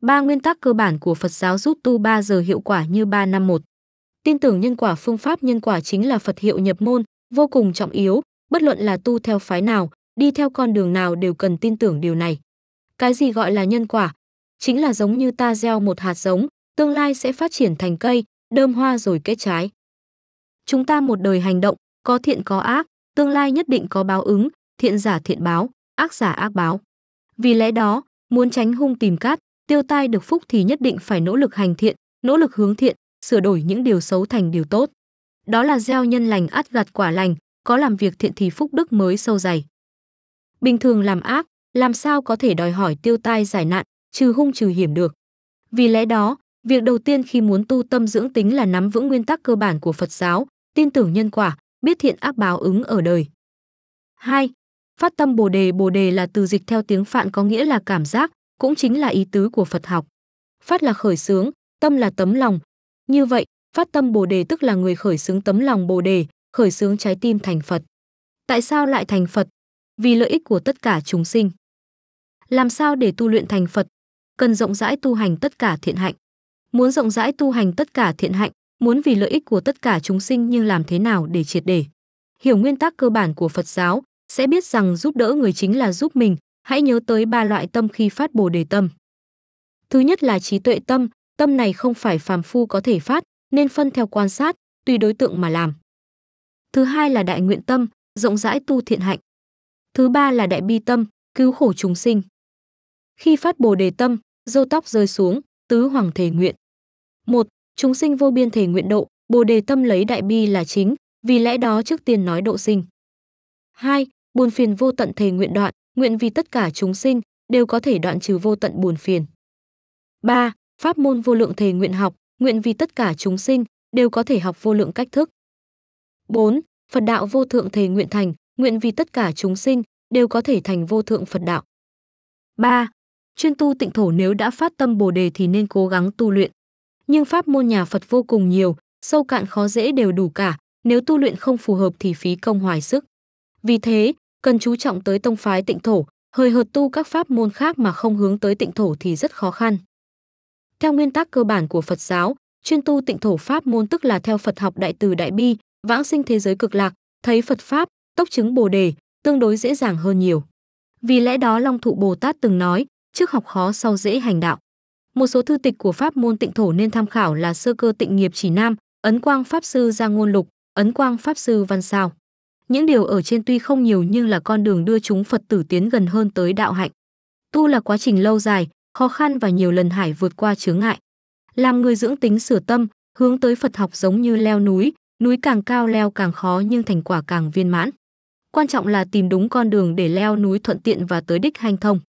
Ba nguyên tắc cơ bản của Phật giáo giúp tu 3 giờ hiệu quả như 3 năm một. Tin tưởng nhân quả phương pháp nhân quả chính là Phật hiệu nhập môn, vô cùng trọng yếu, bất luận là tu theo phái nào, đi theo con đường nào đều cần tin tưởng điều này. Cái gì gọi là nhân quả? Chính là giống như ta gieo một hạt giống, tương lai sẽ phát triển thành cây, đơm hoa rồi kết trái. Chúng ta một đời hành động, có thiện có ác, tương lai nhất định có báo ứng, thiện giả thiện báo, ác giả ác báo. Vì lẽ đó, muốn tránh hung tìm cát, tiêu tai được phúc thì nhất định phải nỗ lực hành thiện, nỗ lực hướng thiện, sửa đổi những điều xấu thành điều tốt. Đó là gieo nhân lành ắt gặt quả lành, có làm việc thiện thì phúc đức mới sâu dày. Bình thường làm ác, làm sao có thể đòi hỏi tiêu tai giải nạn, trừ hung trừ hiểm được. Vì lẽ đó, việc đầu tiên khi muốn tu tâm dưỡng tính là nắm vững nguyên tắc cơ bản của Phật giáo, tin tưởng nhân quả, biết thiện ác báo ứng ở đời. 2. Phát tâm Bồ đề Bồ đề là từ dịch theo tiếng Phạn có nghĩa là cảm giác, cũng chính là ý tứ của Phật học. Phát là khởi sướng, tâm là tấm lòng. Như vậy, phát tâm Bồ đề tức là người khởi xướng tấm lòng Bồ đề, khởi xướng trái tim thành Phật. Tại sao lại thành Phật? Vì lợi ích của tất cả chúng sinh. Làm sao để tu luyện thành Phật? Cần rộng rãi tu hành tất cả thiện hạnh. Muốn rộng rãi tu hành tất cả thiện hạnh, muốn vì lợi ích của tất cả chúng sinh nhưng làm thế nào để triệt để? Hiểu nguyên tắc cơ bản của Phật giáo, sẽ biết rằng giúp đỡ người chính là giúp mình, hãy nhớ tới ba loại tâm khi phát Bồ đề tâm. Thứ nhất là trí tuệ tâm, tâm này không phải phàm phu có thể phát, nên phân theo quan sát, tùy đối tượng mà làm. Thứ hai là đại nguyện tâm, rộng rãi tu thiện hạnh. Thứ ba là đại bi tâm, cứu khổ chúng sinh. Khi phát Bồ đề tâm, râu tóc rơi xuống, tứ hoàng thể nguyện. một Chúng sinh vô biên thể nguyện độ, Bồ đề tâm lấy đại bi là chính, vì lẽ đó trước tiên nói độ sinh. 2. Buồn phiền vô tận thề nguyện đoạn, nguyện vì tất cả chúng sinh đều có thể đoạn trừ vô tận buồn phiền. 3. Pháp môn vô lượng thề nguyện học, nguyện vì tất cả chúng sinh đều có thể học vô lượng cách thức. 4. Phật đạo vô thượng thề nguyện thành, nguyện vì tất cả chúng sinh đều có thể thành vô thượng Phật đạo. 3. Chuyên tu tịnh thổ nếu đã phát tâm Bồ đề thì nên cố gắng tu luyện. Nhưng pháp môn nhà Phật vô cùng nhiều, sâu cạn khó dễ đều đủ cả, nếu tu luyện không phù hợp thì phí công hoài sức. Vì thế, cần chú trọng tới tông phái tịnh thổ, hời hợt tu các pháp môn khác mà không hướng tới tịnh thổ thì rất khó khăn. Theo nguyên tắc cơ bản của Phật giáo, chuyên tu tịnh thổ pháp môn tức là theo Phật học đại từ đại bi, vãng sinh thế giới cực lạc, thấy Phật pháp, tốc chứng Bồ đề, tương đối dễ dàng hơn nhiều. Vì lẽ đó Long Thụ Bồ Tát từng nói, trước học khó sau dễ hành đạo. Một số thư tịch của pháp môn tịnh thổ nên tham khảo là Sơ cơ tịnh nghiệp chỉ nam, Ấn Quang Pháp Sư Giang Ngôn Lục, Ấn Quang Pháp Sư Văn Sao. Những điều ở trên tuy không nhiều nhưng là con đường đưa chúng Phật tử tiến gần hơn tới đạo hạnh. Tu là quá trình lâu dài, khó khăn và nhiều lần hải vượt qua chướng ngại. Làm người dưỡng tính sửa tâm, hướng tới Phật học giống như leo núi, núi càng cao leo càng khó nhưng thành quả càng viên mãn. Quan trọng là tìm đúng con đường để leo núi thuận tiện và tới đích hanh thông.